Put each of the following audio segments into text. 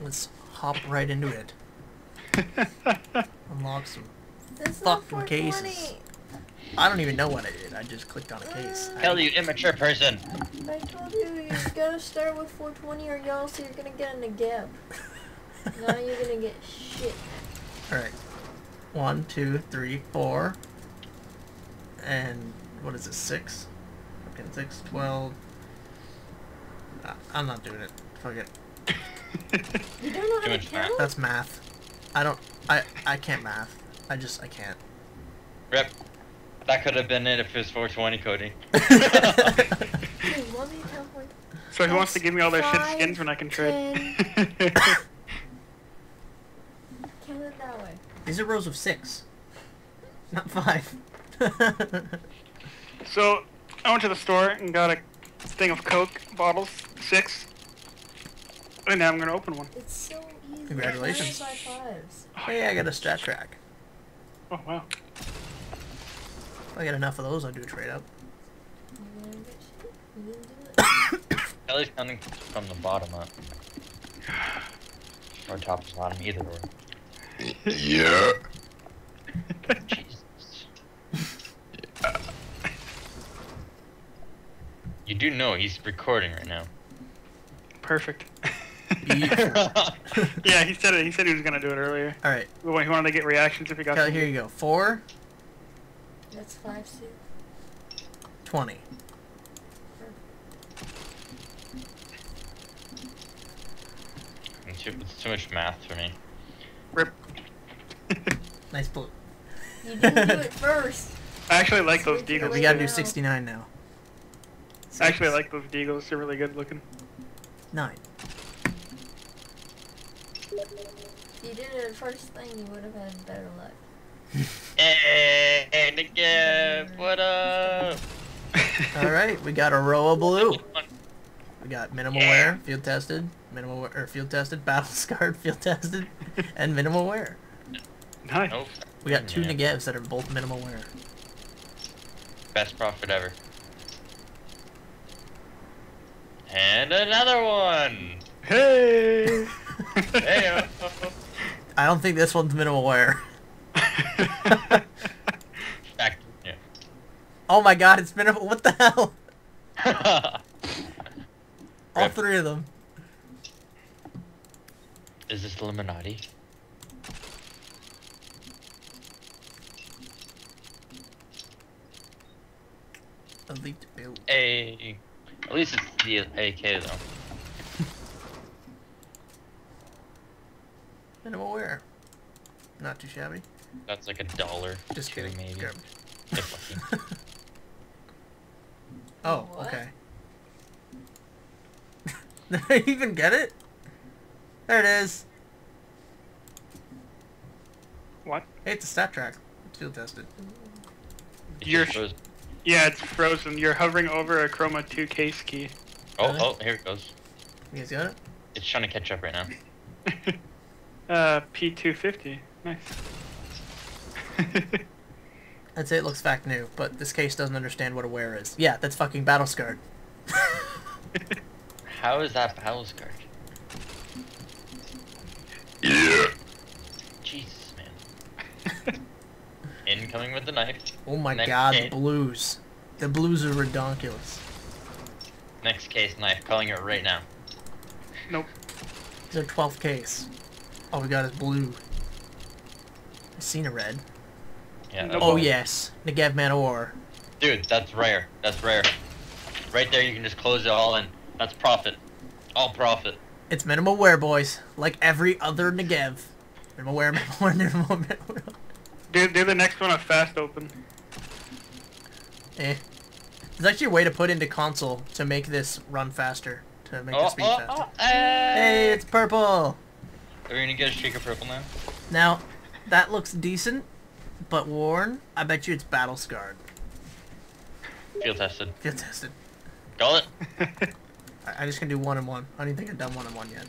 Let's hop right into it. Unlock some. That's Fucking cases. I don't even know what I did. I just clicked on a case. Hell, you immature person. I told you you gotta start with 420 or else you're gonna get in a gap. now you're gonna get shit. Alright. One, two, three, four. And what is it, six? Fucking six, twelve. I- I'm not doing it. Fuck it. You don't know how to much math. count? That's math. I don't. I I can't math. I just I can't. Rip. That could have been it if it was 420, Cody. Hey, you want me to count one? So he wants to give me all their shit skins when I can trade. Count it that way. These are rows of six, not five. so I went to the store and got a thing of Coke bottles, six. And now I'm gonna open one. It's so easy. Congratulations. Fives oh, by hey, I got a StatTrak. Oh wow. If I get enough of those, I'll do a trade up. You gonna get shit? You didn't do it? Kelly's coming from the bottom up. Or top to bottom, either or. Yeah. Jesus. You do know he's recording right now. Perfect. Beautiful. yeah, he said it. He said he was gonna do it earlier. All right, He wanted to get reactions if he got. Kelly, some. here you go. Four, That's five soup. twenty. It's too, it's too much math for me. Rip. Nice blue. You didn't do it first. I actually like those Switch it deagles. We gotta do 69 now. Actually, I like those deagles. They're really good looking. Nine. If you did it first thing, you would have had better luck. Hey, hey, Nick, what up? All right, we got a row of blue. We got minimal Yeah. wear, field tested, minimal wear, or field tested, battle scarred, field tested, and minimal wear. Nice. Nope. We got two Yeah. negevs that are both minimal wear. Best profit ever. And another one. Hey. Hey. I don't think this one's minimal wear. Back. Oh my god, it's minimal. What the hell? All Rip. three of them. Is this Illuminati? Elite build. Hey. At least it's the AK though. Minimal wear. Not too shabby. That's like a dollar. Just two, kidding. maybe. Garbage. Oh, What? okay. Did I even get it? There it is. what? Hey, it's a StatTrak. It's field tested. You're just Yeah, it's frozen. You're hovering over a Chroma 2 case key. oh, oh, here it goes. You guys got it? It's trying to catch up right now. Uh, P250. Nice. I'd say it looks fact new, but this case doesn't understand what a wear is. Yeah, that's fucking battle scarred. How is that battle scarred? Yeah. Jesus, man. Incoming with the knife. Oh my Next god, the blues. The blues are redonkulous. Next case knife. Calling it right now. nope. It's our 12th case. All we got is blue. I've seen a red. Yeah. Nope. Oh yes, Negev Man of War. Dude, that's rare. That's rare. Right there, you can just close it all in. That's profit. All profit. It's minimal wear, boys. Like every other Negev. Minimal wear, minimal wear, minimal wear, minimal. Do, do the next one a fast open. Eh. There's actually a way to put into console to make this run faster. To make the Oh, speed oh, faster. oh, hey! Hey, it's purple! Are we gonna get a streak of purple now? Now, that looks decent, but worn. I bet you it's battle scarred. Field tested. Field tested. Call it. I, I just can do one and one. I don't even think I've done one and one yet.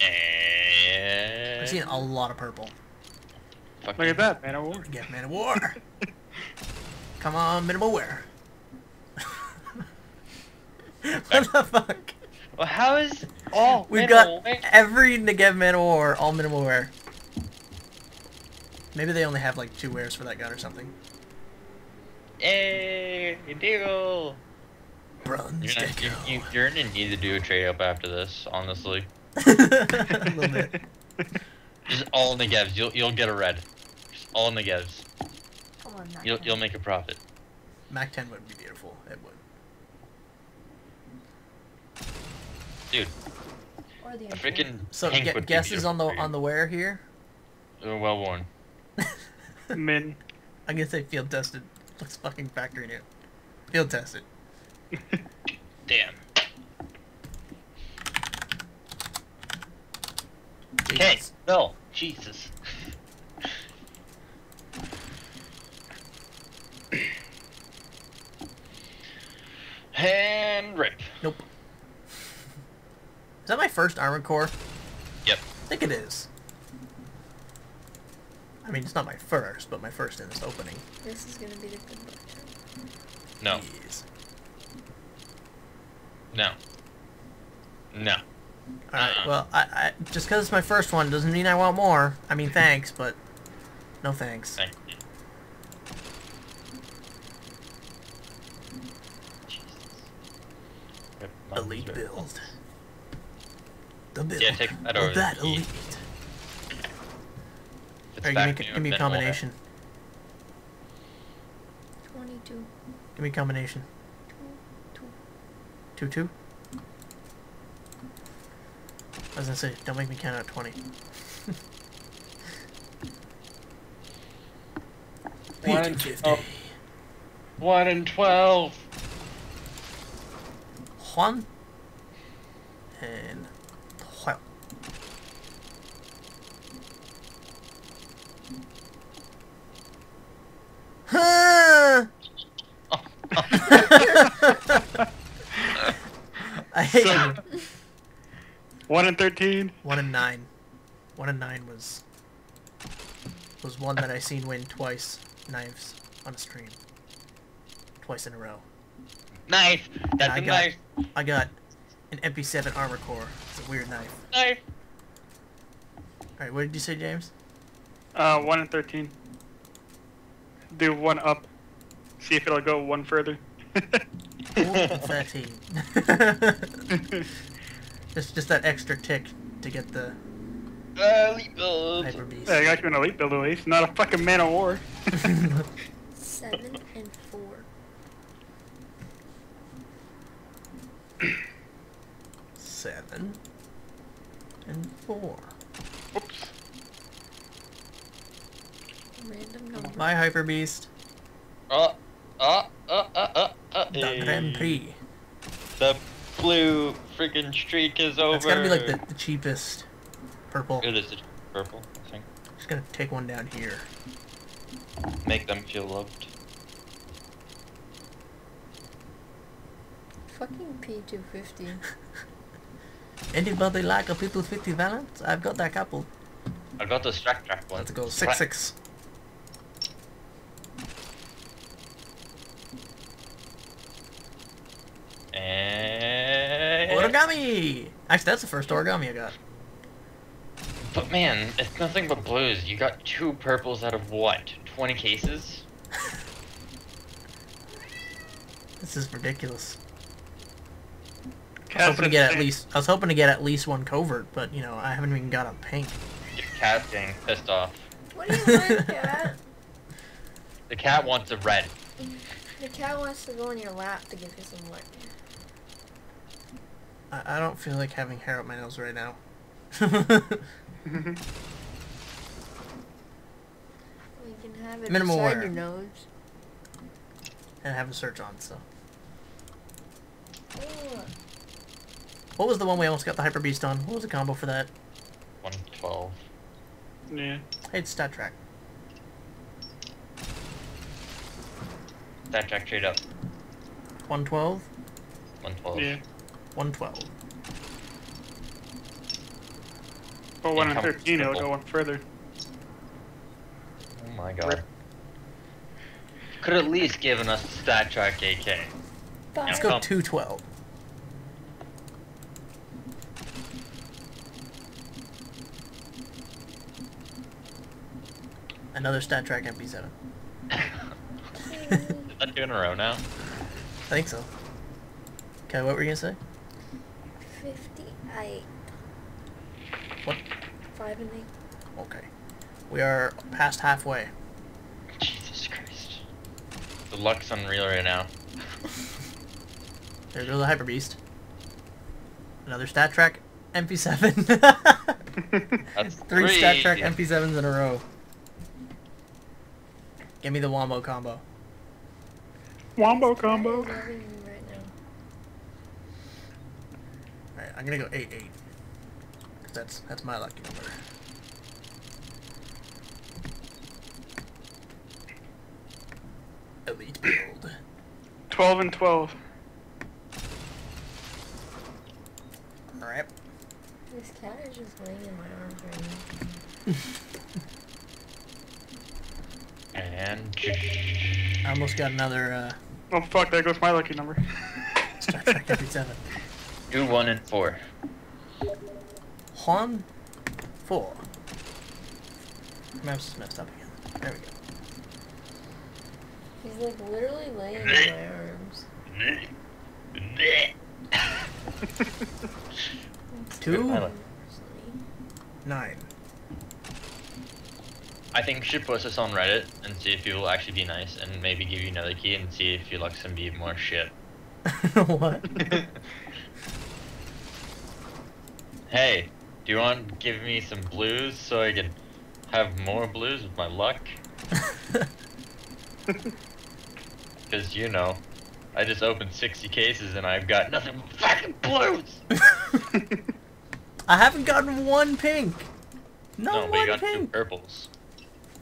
And... I've seen a lot of purple. Fuck Look at that, man. of war. Yeah, man of war. Come on, minimal wear. what the fuck? Well, how is all We've minimal got wear- every Negev minimal wear, all minimal wear. Maybe they only have like two wears for that gun or something. Hey, deal. Bronze You're, not, you're, you, you're gonna need to do a trade up after this, honestly. a little bit. Just all negevs. You'll you'll get a red. Just all negevs. Come on, Mac You'll 10. you'll make a profit. Mac 10 would be beautiful. It would. Dude, Or the a M4. freaking So tank gu- would be guesses on the on the wear here. for you. Uh, well worn. Min. I'm gonna say field tested. Looks fucking factory new. Field tested. Damn. Okay. No. Jesus. And rip. Nope. Is that my first armored core? Yep. I think it is. I mean, it's not my first, but my first in this opening. This is gonna be the good luck turn. No. Yes. No. No. Alright, Uh-uh. well, I, I just because it's my first one doesn't mean I want more. I mean, thanks, but no thanks. Thank you. Jesus. Elite rip. build. The build Yeah, take that over. that elite. It's Alright, give me, give me a combination. 22. Give me a combination. Two. Two two. I was gonna say, don't make me count out twenty. One and P250. oh. One and twelve. Juan and Juan. Huh. I. One and thirteen. One and nine. One and nine was was one that I seen win twice knives on a stream. Twice in a row. Knife. That's I a got- knife. I got an MP7 armor core. It's a weird knife. Knife. Alright, what did you say, James? Uh, one and thirteen. Do one up. See if it'll go one further. Ooh, 13. just, just that extra tick to get the Elite build. hyper beast. yeah, I got you an elite build at least. Not a fucking man of war. Seven and four. Seven and four. Oops. Random number. My hyper beast. Uh, uh, uh, uh, uh, uh. The hey. Grand Prix. The blue freaking streak is over. That's gotta be like the, the cheapest purple. It is the purple. I think. Just gonna take one down here. Make them feel loved. Fucking P250. Anybody like a people 50 Valence? I've got that couple. I got the Strack Track one. Let's go. Six six. And... Origami! Actually, that's the first origami I got. But man, it's nothing but blues. You got two purples out of what? 20 cases? This is ridiculous. I was hoping to get at least. I was hoping to get at least one covert, but you know I haven't even got a pink. Your cat's getting pissed off. What do you want, cat? The cat wants a red. The cat wants to go in your lap to give you some lick. I, I don't feel like having hair up my nose right now. Well, you can have it Minimal beside wear. your nose. and I have a search on, so. Ugh. What was the one we almost got the hyper beast on? What was the combo for that? 112. Yeah. Hey, it's StatTrak. That track trade up. 112, 112. Yeah. 112. Oh, 1 on 13, it'll go one further. Oh my god. Rip. Could at least given us a StatTrak AK. Let's go 212. Another StatTrak MP7. Is that two in a row now? I think so. Okay, what were you gonna say? 58. What? 5 and 8. Okay. We are past halfway. Jesus Christ. The luck's unreal right now. There goes the Hyper Beast. Another StatTrak MP7. That's Three StatTrak three. MP7s in a row. Give me the Wombo combo. Wombo combo. is loving me right now? Alright, I'm gonna go 8 8. Cause that's that's my lucky number. Elite build. 12 and 12. Alright. This cat is just laying in my arms right now. And I almost got another uh, Oh fuck, there goes my lucky number. StatTrak MP7. two, one, and four. Juan 4. Mouse is messed up again. There we go. He's like literally laying in my arms. Two, nine. I think we should post this on Reddit and see if people actually be nice and maybe give you another key and see if you luck's gonna be more shit. what? hey, do you want to give me some blues so I can have more blues with my luck? Because, you know, I just opened 60 cases and I've got nothing but fucking blues! I haven't gotten one pink. No, no, but you one got two purples.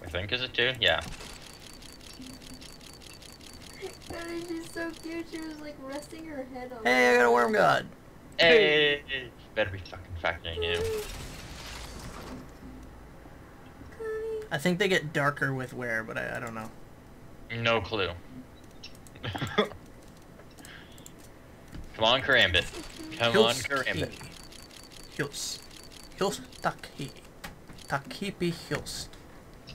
I think, is it two? Yeah. That is just so cute. She was like resting her head on. Hey, I got a worm god. Hey! Better be fucking factoring in. I think they get darker with wear, but I, I don't know. No clue. Come on, Karambit. Come on, Karambit. Hills. Hills Taki. Takipi Hills.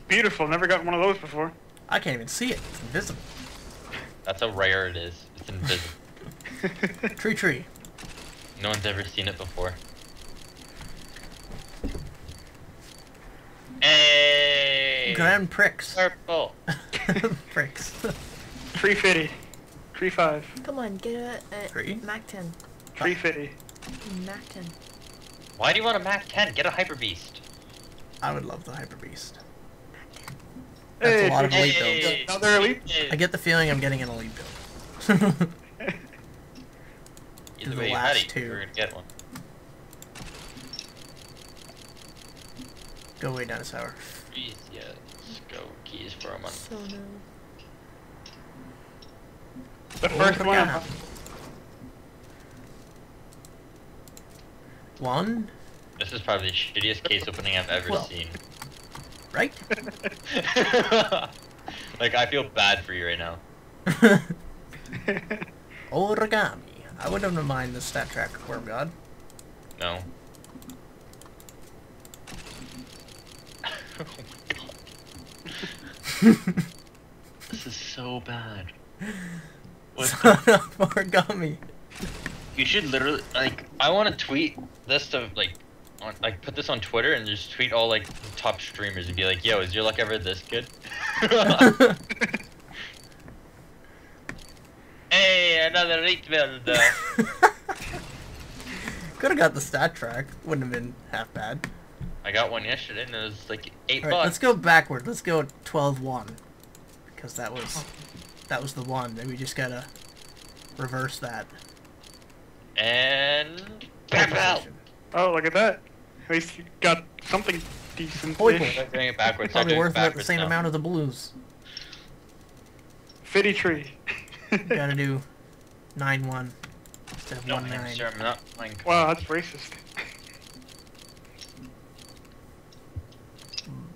Beautiful, never got one of those before. I can't even see it. It's invisible. That's how rare it is. It's invisible. Tree tree. No one's ever seen it before. Hey! Grand pricks. Purple. pricks. Tree fitty. Tree 5. Come on, get a, a Three? Mac 10. Tree fitty. Mac 10. Why do you want a Mac 10? Get a Hyper Beast. I would love the Hyper Beast. That's Hey, a lot of Tree elite Fitty. builds. Another elite? I get the feeling I'm getting an elite build. Either the way, last had two. You're gonna get one. Go away, dinosaur. Jeez, yeah. Let's go keys for a month. So no. The oh, first Oh, one. One, This is probably the shittiest case opening I've ever Well. seen. right? like, I feel bad for you right now. Origami. I wouldn't mind the StatTrak worm god. No. oh my god. This is so bad. What Son the- of origami. you should literally like. I want to tweet this to like, on, like put this on Twitter and just tweet all like the top streamers and be like, "Yo, is your luck ever this good?" hey, another elite build. uh, Could have got the StatTrak. Wouldn't have been half bad. I got one yesterday and it was like eight Alright, bucks. let's go backward. Let's go 12-1. Because that was that was the one. Then we just gotta reverse that. And back out. Oh, look at that. At least you got something decent. Hoi boy. Doing it backwards. Probably doing it worth about the same now. amount of the blues. Fitty tree. gotta do 9-1 instead of 1-9. Sure I'm not playing. wow, that's racist.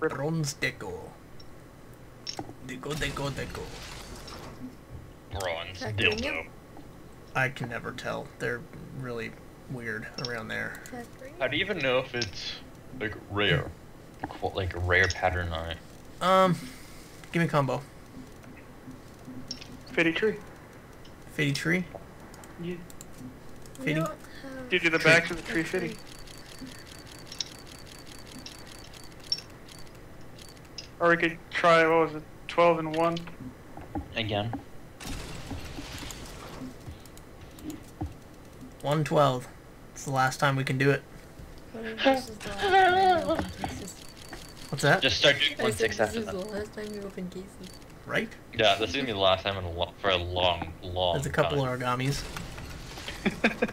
Bronze Deco. Deco, Deco, Deco. Bronze Factoring dildo. I can never tell. They're really weird around there. Factory. How do you even know if it's like rare? Like a rare pattern on it. Um, give me combo. Fitty tree. Fitty tree. Yeah. We Fitty? don't have You uh, do the backs of the tree fitty. Or we could try, what was it, 12 and 1? Again. 112. It's the last time we can do it. Cody, this is the last time you open cases. What's that? Just start doing I one said six this after is that. the last time you open cases. Right? Yeah, this is gonna be the last time in a lo- for a long, long. There's a couple time. of origamis.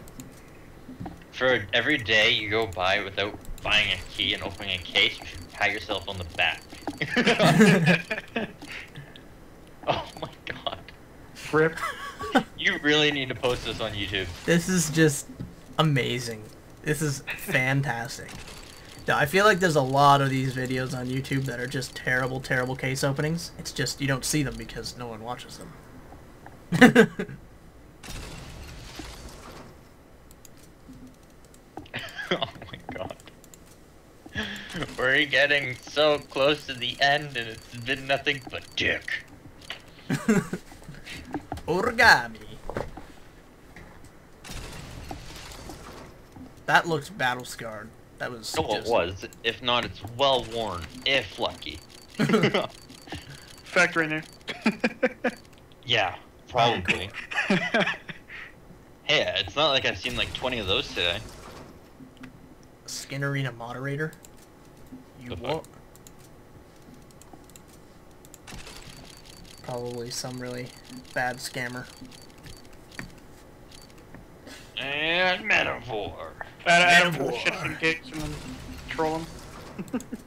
For every day you go by without buying a key and opening a case, you should pat yourself on the back. oh my god. Rip. You really need to post this on YouTube. This is just amazing. This is fantastic. Yeah, I feel like there's a lot of these videos on YouTube that are just terrible, terrible case openings. It's just you don't see them because no one watches them. oh my god. We're getting so close to the end and it's been nothing but dick. Origami. That looks battle scarred. That was. No, it was. If not, it's well worn, if lucky. Factor in there. yeah, probably. Hey, it's not like I've seen like 20 of those today. Skin Arena moderator. You The what? Probably some really bad scammer. And metaphor. Add, add him Metaphor. shits and gigs and then troll him.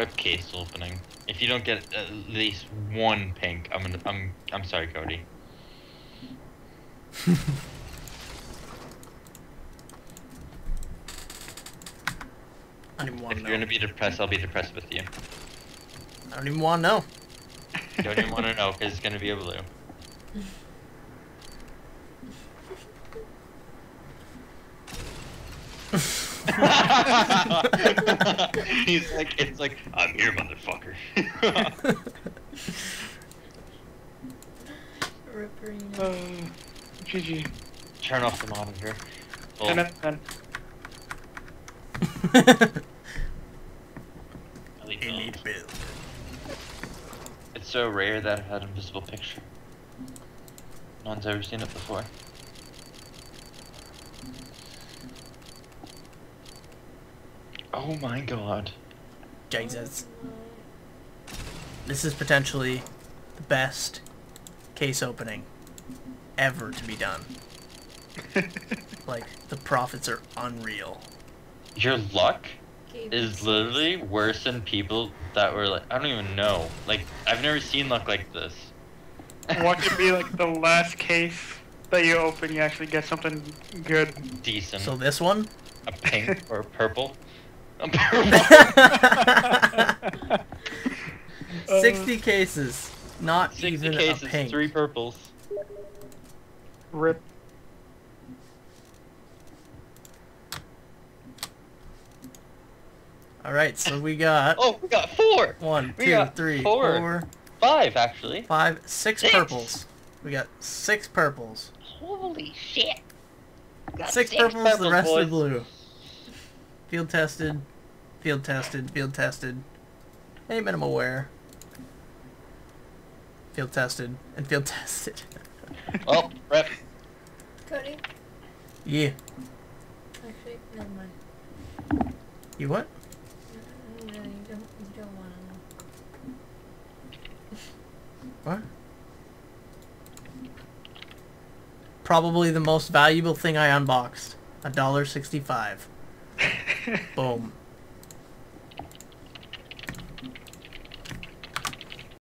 Rip case opening. If you don't get at least one pink, I'm gonna. I'm. I'm sorry, Cody. I don't even want If to you're know. gonna be depressed, I'll be depressed with you. I don't even want to know. Don't even want to know because it's gonna be a blue. He's like, it's like, I'm here, motherfucker. Ripperino. Uh, GG. Turn off the monitor. Well, 10 out of 10. elite Elite build. build. It's so rare that I've had invisible picture. No one's ever seen it before. Oh my god. Jesus. This is potentially the best case opening ever to be done. Like, the profits are unreal. Your luck is literally worse than people that were like, I don't even know. Like, I've never seen luck like this. what could be like the last case that you open, you actually get something good. Decent. So this one? a pink or a purple. A purple. 60 cases. Not 60 even cases, a pink. three purples. Rip. Alright, so we got Oh, we got four! one, we two, got three, four. four, Five, actually. five, six Six. purples. We got six purples. Holy shit. Got Six, purples, the rest boys. are blue. Field tested, field tested, field tested. Hey, minimal wear. Field tested, and field tested. Oh, rep. Cody? yeah. Actually, never mind. You what? No, you don't, you don't want to know. What? Probably the most valuable thing I unboxed. A dollar sixty-five. Boom.